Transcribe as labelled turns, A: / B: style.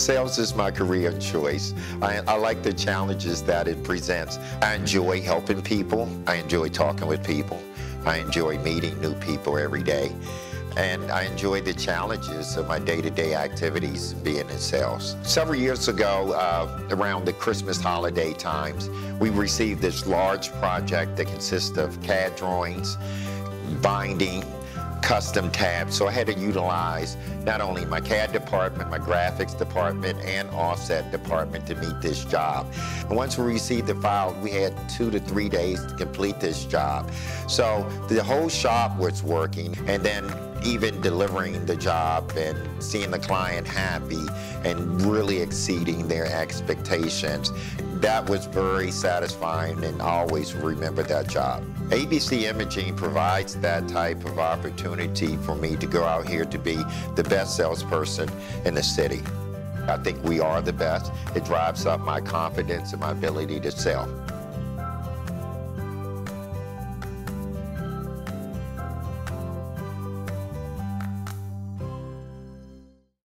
A: Sales is my career choice. I, I, like the challenges that it presents. I enjoy helping people. I enjoy talking with people. I enjoy meeting new people every day. And I enjoy the challenges of my day-to-day -day activities being in sales. Several years ago, uh, around the Christmas holiday times, we received this large project that consists of CAD drawings, binding, custom tabs. So I had to utilize not only my CAD department, my graphics department, and offset department to meet this job. And once we received the file, we had two to three days to complete this job. So the whole shop was working, and then even delivering the job and seeing the client happy and really exceeding their expectations that was very satisfying and I always remember that job. ABC Imaging provides that type of opportunity for me to go out here to be the best salesperson in the city. I think we are the best. It drives up my confidence and my ability to sell.